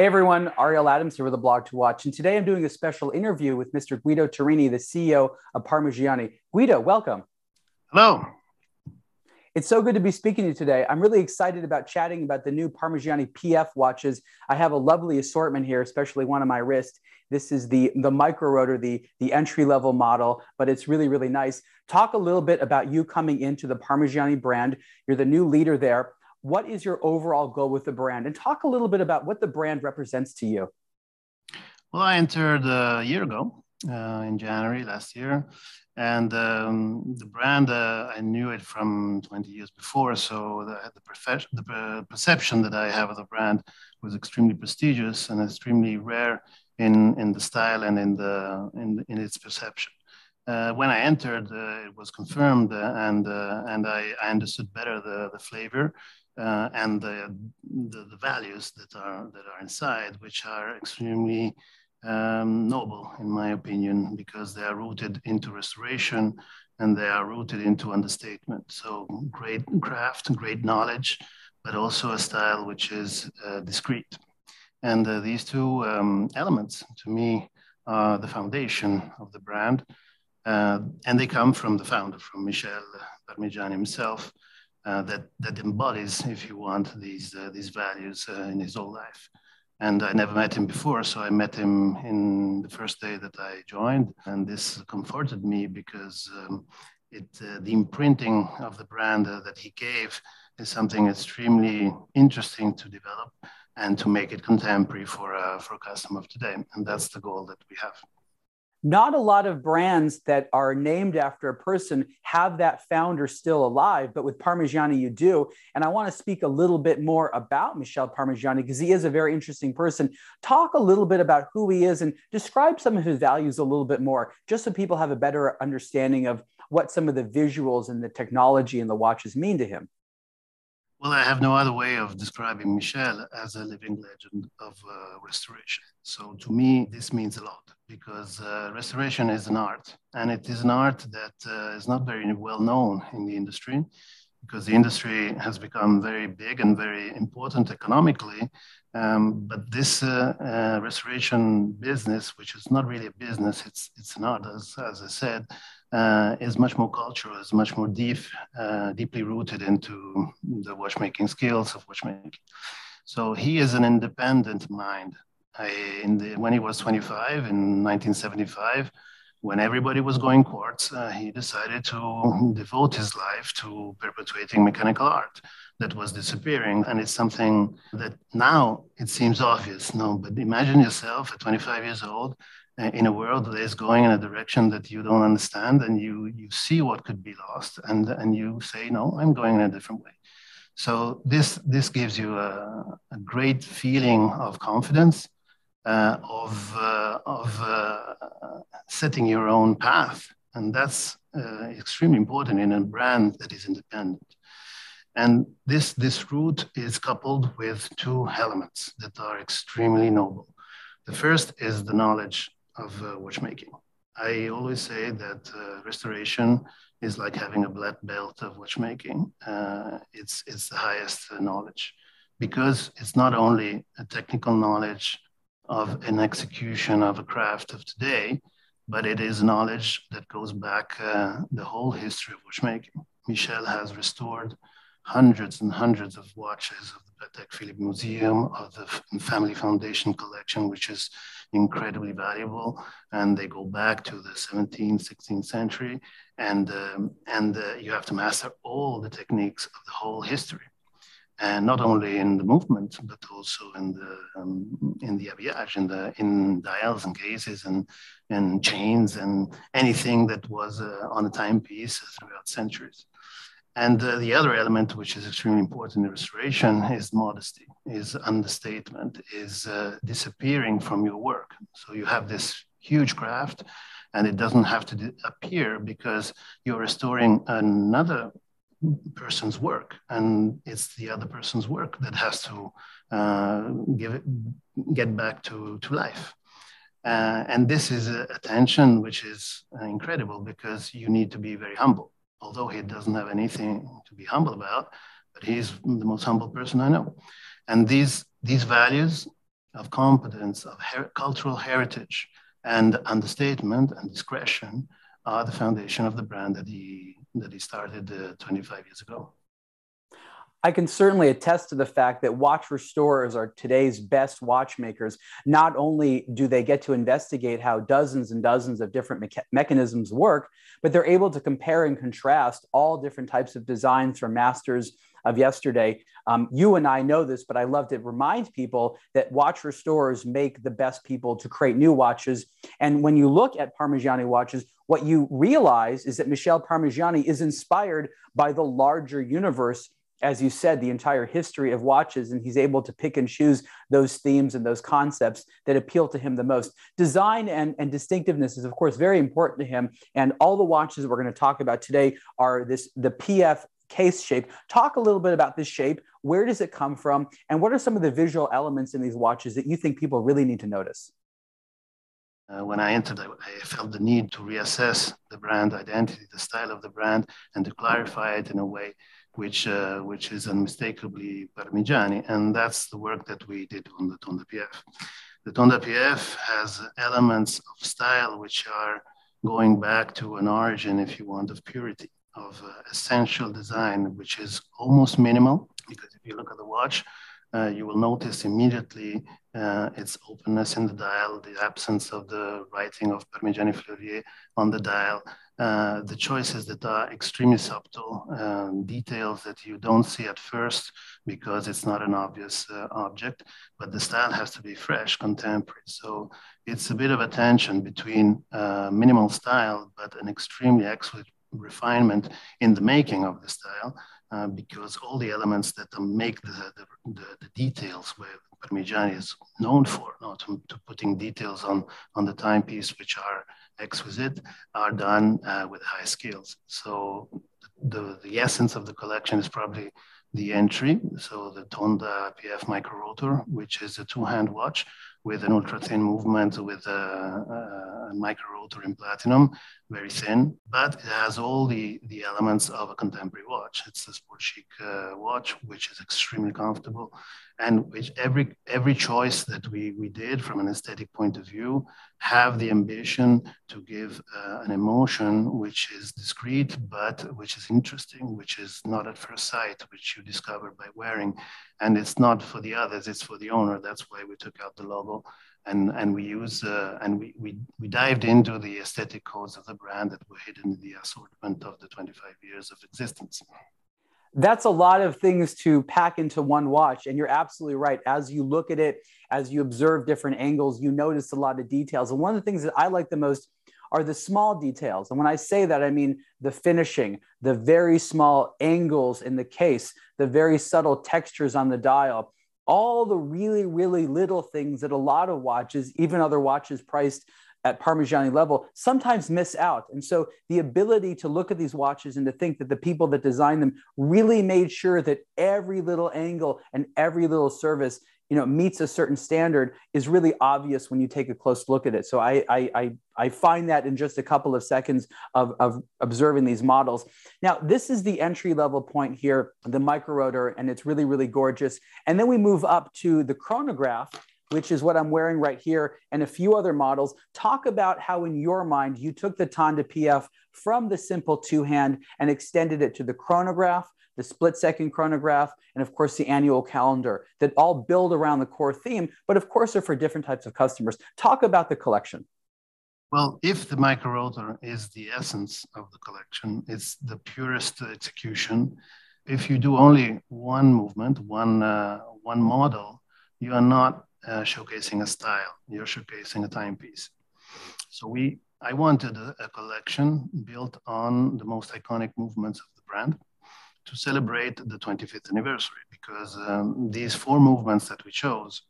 Hey everyone, Ariel Adams here with a blog to watch. And today I'm doing a special interview with Mr. Guido Terreni, the CEO of Parmigiani. Guido, welcome. Hello. It's so good to be speaking to you today. I'm really excited about chatting about the new Parmigiani PF watches. I have a lovely assortment here, especially one on my wrist. This is the, the micro rotor, the, the entry level model, but it's really, really nice. Talk a little bit about you coming into the Parmigiani brand. You're the new leader there what is your overall goal with the brand? And talk a little bit about what the brand represents to you. Well, I entered a year ago uh, in January last year. And um, the brand, uh, I knew it from 20 years before. So the, the, profe- the perception that I have of the brand was extremely prestigious and extremely rare in, in the style and in, the, in, in its perception. Uh, when I entered, uh, it was confirmed, uh, and uh, and I, I, understood better the, the flavor uh, and the, the, the, values that are, that are inside, which are extremely um, noble, in my opinion, because they are rooted into restoration and they are rooted into understatement. So great craft, great knowledge, but also a style which is uh, discreet. And uh, these two um, elements, to me, are the foundation of the brand. Uh, and they come from the founder, from Michel Parmigiani himself, uh, that that embodies, if you want, these uh, these values uh, in his whole life. And I never met him before, so I met him in the first day that I joined, and this comforted me because um, it uh, the imprinting of the brand uh, that he gave is something extremely interesting to develop and to make it contemporary for for a customer of today, and that's the goal that we have not a lot of brands that are named after a person have that founder still alive, but with Parmigiani, you do. And I want to speak a little bit more about Michel Parmigiani because he is a very interesting person. Talk a little bit about who he is and describe some of his values a little bit more, just so people have a better understanding of what some of the visuals and the technology and the watches mean to him. Well, I have no other way of describing Michel as a living legend of uh, restoration. So to me, this means a lot because uh, restoration is an art, and it is an art that uh, is not very well known in the industry because the industry has become very big and very important economically. Um, but this uh, uh, restoration business, which is not really a business, it's, it's an art, as, as I said, uh, is much more cultural, is much more deep, uh, deeply rooted into the watchmaking skills of watchmaking. So he is an independent mind. I, the, when he was 25 in 1975, when everybody was going quartz, uh, he decided to devote his life to perpetuating mechanical art that was disappearing. And it's something that now it seems obvious, no, but imagine yourself at 25 years old uh, in a world that is going in a direction that you don't understand and you, you see what could be lost and, and you say, no, I'm going in a different way. So this, this gives you a, a great feeling of confidence of, uh, of uh, setting your own path. And that's uh, extremely important in a brand that is independent. And this, this route is coupled with two elements that are extremely noble. The first is the knowledge of uh, watchmaking. I always say that uh, restoration is like having a black belt of watchmaking. it's, it's the highest knowledge because it's not only a technical knowledge of an execution of a craft of today, but it is knowledge that goes back uh, the whole history of watchmaking. Michel has restored hundreds and hundreds of watches of the Patek Philippe Museum, of the Family Foundation collection, which is incredibly valuable. And they go back to the 17th, 16th century. And, um, and uh, you have to master all the techniques of the whole history and not only in the movement, but also in the um, in the habillage, in the in dials and cases and and chains and anything that was uh, on a timepiece throughout centuries. And uh, the other element, which is extremely important in restoration, is modesty, is understatement, is uh, disappearing from your work. So you have this huge craft, and it doesn't have to appear because you're restoring another person's work, and it's the other person's work that has to uh, give it, get back to, to life. Uh, and this is a, a tension which is uh, incredible because you need to be very humble. Although he doesn't have anything to be humble about, but he's the most humble person I know. And these these values of competence, of her- cultural heritage, and understatement and discretion are the foundation of the brand that he that he started uh, 25 years ago. I can certainly attest to the fact that watch restorers are today's best watchmakers. Not only do they get to investigate how dozens and dozens of different mecha- mechanisms work, but they're able to compare and contrast all different types of designs from masters of yesterday. Um, you and I know this, but I love to remind people that watch restorers make the best people to create new watches. And when you look at Parmigiani watches, what you realize is that Michele Parmigiani is inspired by the larger universe as you said, the entire history of watches, and he's able to pick and choose those themes and those concepts that appeal to him the most. Design and, and distinctiveness is, of course, very important to him. And all the watches we're going to talk about today are this the PF case shape. Talk a little bit about this shape. Where does it come from? And what are some of the visual elements in these watches that you think people really need to notice? Uh, when I entered, I, I, felt the need to reassess the brand identity, the style of the brand, and to clarify it in a way which uh, which is unmistakably Parmigiani, and that's the work that we did on the Tonda PF. The Tonda PF has elements of style which are going back to an origin, if you want, of purity, of uh, essential design, which is almost minimal. Because if you look at the watch, uh, you will notice immediately uh, its openness in the dial, the absence of the writing of Parmigiani Fleurier on the dial, uh, the choices that are extremely subtle, um, details that you don't see at first because it's not an obvious uh, object, but the style has to be fresh, contemporary. So it's a bit of a tension between uh, minimal style, but an extremely exquisite refinement in the making of the style. Uh, because all the elements that make the, the, the, the details where Parmigiani is known for, not to, to, putting details on, on the timepiece, which are exquisite are done uh, with high skills. So the, the essence of the collection is probably the entry. So the Tonda PF micro rotor, which is a two-hand watch with an ultra thin movement with a, a micro rotor in platinum, very thin, but it has all the, the elements of a contemporary watch. It's a sport chic uh, watch, which is extremely comfortable and which every every choice that we, we did from an aesthetic point of view have the ambition to give uh, an emotion which is discreet but which is interesting which is not at first sight which you discover by wearing. And it's not for the others it's for the owner. That's why we took out the logo and and we use uh, and we, we we dived into the aesthetic codes of the brand that were hidden in the assortment of the 25 years of existence that's a lot of things to pack into one watch. And you're absolutely right. As you look at it, as you observe different angles, you notice a lot of details. And one of the things that I like the most are the small details. And when I say that, I mean the finishing, the very small angles in the case, the very subtle textures on the dial, all the really, really little things that a lot of watches, even other watches priced at Parmigiani level sometimes miss out. And so the ability to look at these watches and to think that the people that designed them really made sure that every little angle and every little service you know meets a certain standard is really obvious when you take a close look at it. So i i i, find that in just a couple of seconds of, of observing these models. Now this is the entry level point here the micro rotor and it's really really gorgeous. And then we move up to the chronograph which is what I'm wearing right here, and a few other models. Talk about how, in your mind, you took the Tonda PF from the simple two hand and extended it to the chronograph, the split second chronograph, and of course, the annual calendar that all build around the core theme, but of course, are for different types of customers. Talk about the collection. Well, if the micro rotor is the essence of the collection, it's the purest execution. If you do only one movement, one, uh, one model, you are not uh, showcasing a style. You're showcasing a timepiece. So we, I wanted a, a, collection built on the most iconic movements of the brand to celebrate the 25th anniversary because um, these four movements that we chose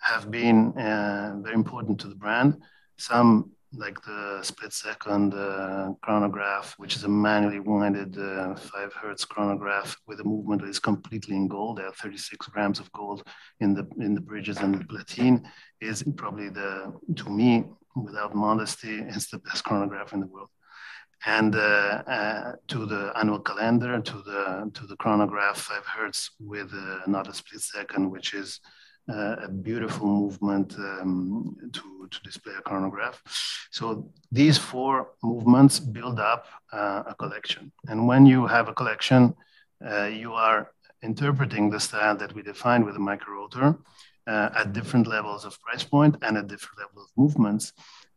have been uh, very important to the brand. Some like the split second uh, chronograph, which is a manually winded uh, five hertz chronograph with a movement that is completely in gold. There are 36 grams of gold in the in the bridges and the platine. Is probably the to me, without modesty, it's the best chronograph in the world. And uh, uh to the annual calendar, to the to the chronograph five hertz with uh, not a split second, which is a beautiful movement um, to, to display a chronograph. So these four movements build up uh, a collection. And when you have a collection, uh, you are interpreting the style that we defined with the micro rotor uh, at different levels of price point and at different levels of movements.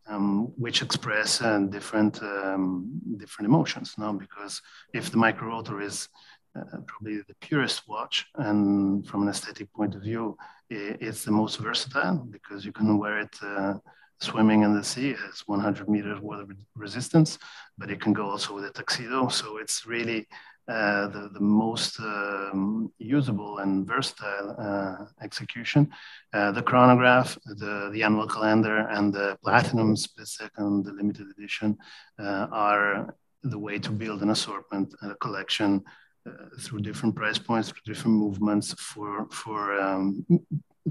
Um, which express uh, different um, different emotions. Now, because if the micro rotor is uh, probably the purest watch, and from an aesthetic point of view, it's the most versatile because you can wear it uh, swimming in the sea. It has 100 meters water resistance, but it can go also with a tuxedo. So it's really uh, the, the most um, usable and versatile uh, execution. Uh, the chronograph, the, the annual calendar, and the platinum split second, the limited edition uh, are the way to build an assortment, and a collection uh, through different price points, through different movements for, for um,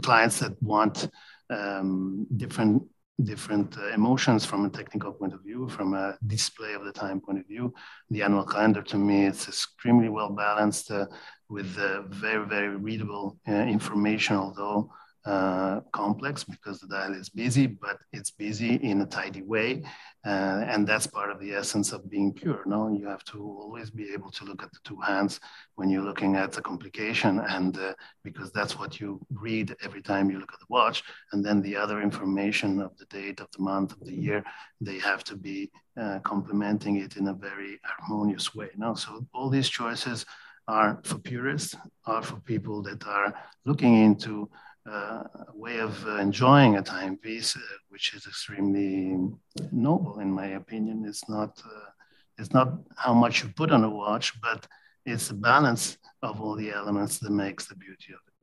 clients that want um, different different uh, emotions from a technical point of view, from a display of the time point of view. The annual calendar, to me, it's extremely well balanced uh, with uh, very, very readable uh, information, although uh, complex because the dial is busy, but it's busy in a tidy way. Uh, and that's part of the essence of being pure. No, you have to always be able to look at the two hands when you're looking at the complication, and uh, because that's what you read every time you look at the watch. And then the other information of the date, of the month, of the year, they have to be uh, complementing it in a very harmonious way. No, so all these choices are for purists, are for people that are looking into uh, way of uh, enjoying a timepiece, uh, which is extremely noble, in my opinion. It's not, uh, it's not how much you put on a watch, but it's the balance of all the elements that makes the beauty of it.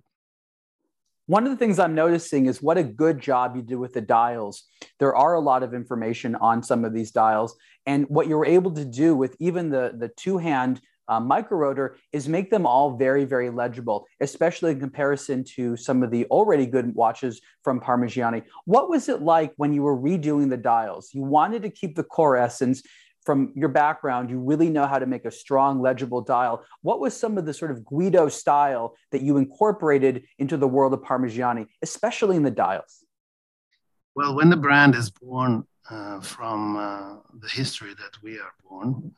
One of the things I'm noticing is what a good job you did with the dials. There are a lot of information on some of these dials, and what you were able to do with even the, the two hand uh, micro rotor is make them all very, very legible, especially in comparison to some of the already good watches from Parmigiani. What was it like when you were redoing the dials? You wanted to keep the core essence. From your background, you really know how to make a strong, legible dial. What was some of the sort of Guido style that you incorporated into the world of Parmigiani, especially in the dials? Well, when the brand is born uh, from uh, the history that we are born,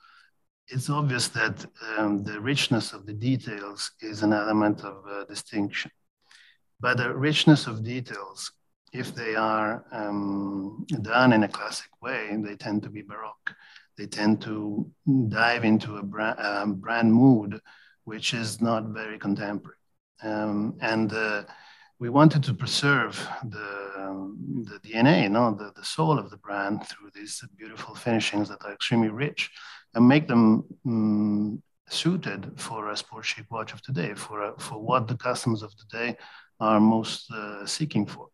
it's obvious that um, the richness of the details is an element of uh, distinction. But the richness of details, if they are um, done in a classic way, they tend to be Baroque. They tend to dive into a brand, um, brand mood, which is not very contemporary. Um, and uh, we wanted to preserve the, um, the DNA, no? the, the soul of the brand through these beautiful finishings that are extremely rich and make them um, suited for a sport chic watch of today, for, for what the customers of today are most uh, seeking for,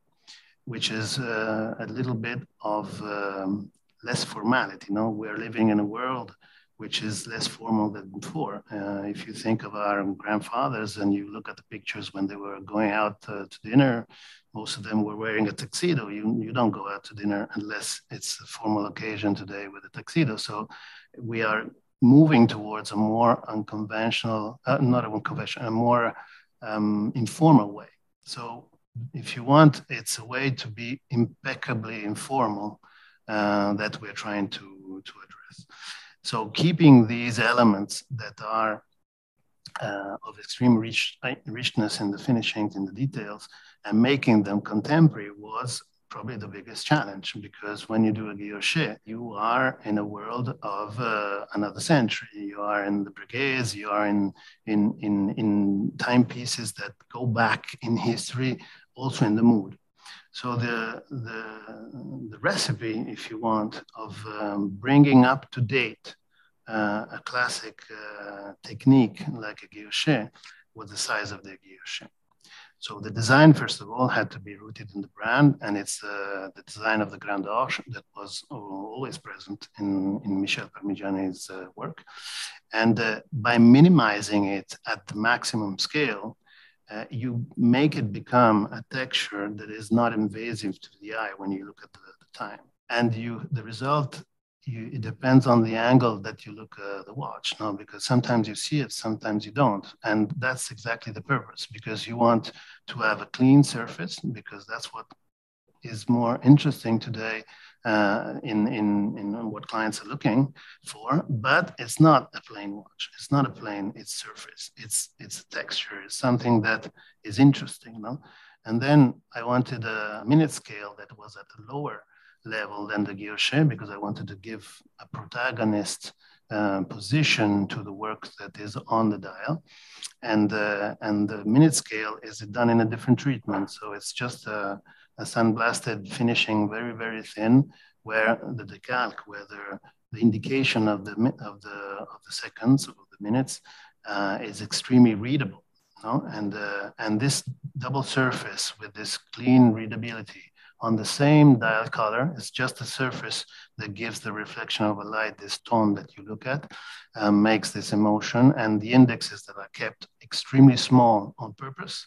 which is uh, a little bit of um, less formality. You know, we're living in a world which is less formal than before. Uh, if you think of our grandfathers and you look at the pictures when they were going out uh, to dinner, most of them were wearing a tuxedo. You, you don't go out to dinner unless it's a formal occasion today with a tuxedo. So we are moving towards a more unconventional, uh, not unconventional, a more um, informal way. So if you want, it's a way to be impeccably informal uh, that we're trying to, to address. So keeping these elements that are uh, of extreme rich, richness in the finishings, in the details, and making them contemporary was probably the biggest challenge because when you do a guilloche, you are in a world of uh, another century. You are in the brigades, you are in, in, in, in timepieces that go back in history, also in the mood. So the, the, the recipe, if you want, of um, bringing up to date uh, a classic uh, technique like a guilloche was the size of the guilloche. So the design, first of all, had to be rooted in the brand, and it's uh, the design of the Grain d'Orge that was always present in, in Michel Parmigiani's uh, work. And uh, by minimizing it at the maximum scale, uh, you make it become a texture that is not invasive to the eye when you look at the, the time. And you, the result you, it depends on the angle that you look at the watch no because sometimes you see it sometimes you don't and that's exactly the purpose because you want to have a clean surface because that's what is more interesting today uh, in, in, in what clients are looking for, but it's not a plain watch. It's not a plain, it's surface, it's, it's texture, it's something that is interesting. No? And then I wanted a minute scale that was at a lower level than the guilloche because I wanted to give a protagonist uh, position to the work that is on the dial. And, uh, and the minute scale is done in a different treatment. So it's just a, a finishing very, very thin, where the decalque, where the, the indication of the, of, the, of the seconds, of the minutes, uh, is extremely readable. No? And, uh, and this double surface with this clean readability on the same dial color. It's just a surface that gives the reflection of a light, this tone that you look at, um, makes this emotion. And the indexes that are kept extremely small on purpose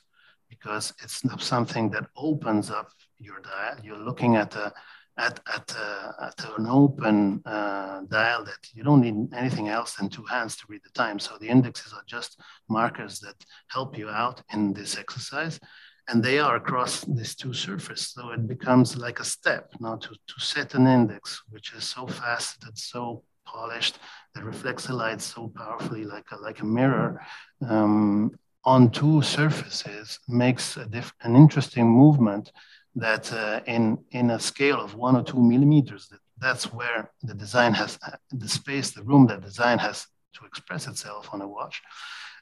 because it's something that opens up your dial. You're looking at a at, at, at an open uh, dial that you don't need anything else than two hands to read the time. So the indexes are just markers that help you out in this exercise and they are across these two surfaces. So it becomes like a step now to, to set an index, which is so faceted, so polished, that reflects the light so powerfully like a, like a mirror um, on two surfaces makes an interesting movement that uh, in, in a scale of one or two millimeters, that, that's where the design has, the space, the room that design has to express itself on a watch.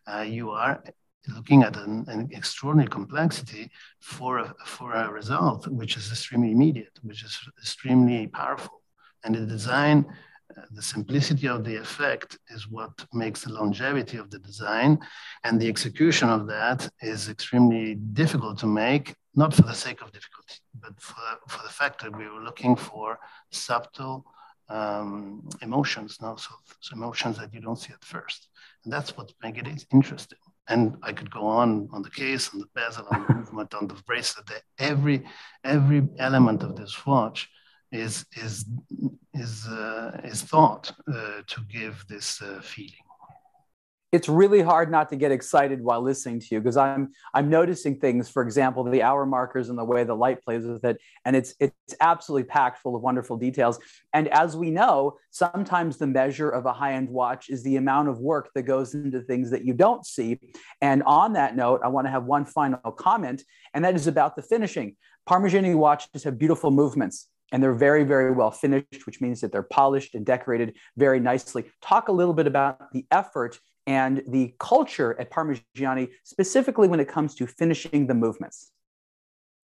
Uh, you are looking at an, an, extraordinary complexity for a, for a result which is extremely immediate, which is extremely powerful. And the design, uh, the simplicity of the effect is what makes the longevity of the design. And the execution of that is extremely difficult to make, not for the sake of difficulty, but for, for the fact that we were looking for subtle um, emotions, no? so, so emotions that you don't see at first. And that's what makes it interesting and I could go on on the case, on the bezel, on the movement, on the bracelet. Every every element of this watch is is is uh, is thought uh, to give this uh, feeling it's really hard not to get excited while listening to you because I'm I'm noticing things. For example, the hour markers and the way the light plays with it, and it's it's absolutely packed full of wonderful details. And as we know, sometimes the measure of a high end watch is the amount of work that goes into things that you don't see. And on that note, I want to have one final comment, and that is about the finishing. Parmigiani watches have beautiful movements and they're very, very well finished, which means that they're polished and decorated very nicely. Talk a little bit about the effort and the culture at Parmigiani, specifically when it comes to finishing the movements?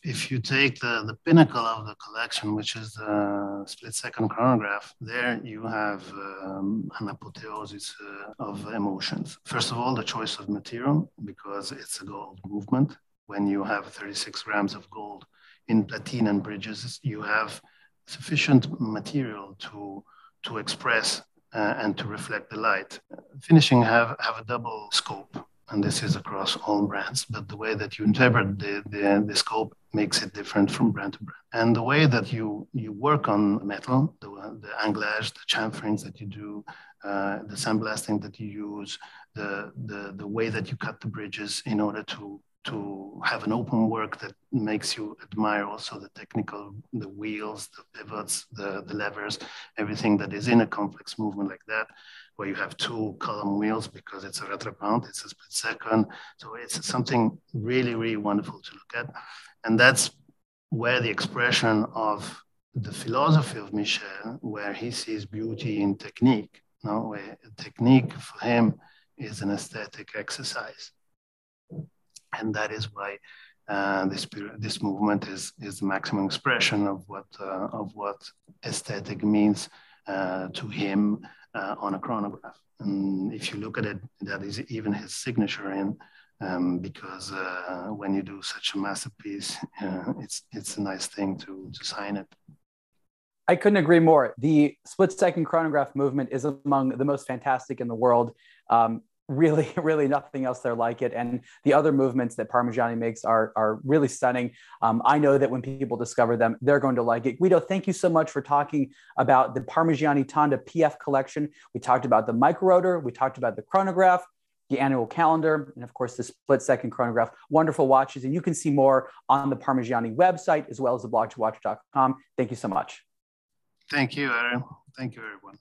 If you take the, the pinnacle of the collection, which is the split second chronograph, there you have um, an apotheosis uh, of emotions. First of all, the choice of material, because it's a gold movement. When you have 36 grams of gold in platinum bridges, you have sufficient material to, to express uh, and to reflect the light. Finishing have, have a double scope, and this is across all brands, but the way that you interpret the, the, the scope makes it different from brand to brand. And the way that you, you work on metal, the, the anglage, the chamferings that you do, uh, the sandblasting that you use, the, the, the way that you cut the bridges in order to to have an open work that makes you admire also the technical, the wheels, the pivots, the, the levers, everything that is in a complex movement like that, where you have two column wheels because it's a rattrapante, it's a split second. So it's something really, really wonderful to look at. And that's where the expression of the philosophy of Michel, where he sees beauty in technique, know, where technique for him is an aesthetic exercise and that is why uh, this this movement is is the maximum expression of what uh, of what aesthetic means uh, to him uh, on a chronograph. And if you look at it, that is even his signature in. Um, because uh, when you do such a masterpiece, uh, it's it's a nice thing to to sign it. I couldn't agree more. The split second chronograph movement is among the most fantastic in the world. Um, really, really nothing else there like it. And the other movements that Parmigiani makes are, are really stunning. Um, I know that when people discover them, they're going to like it. Guido, thank you so much for talking about the Parmigiani Tonda PF collection. We talked about the micro rotor, we talked about the chronograph, the annual calendar, and of course the split second chronograph. Wonderful watches. And you can see more on the Parmigiani website as well as the blog to watch.com. Thank you so much. Thank you, Aaron. Thank you, everyone.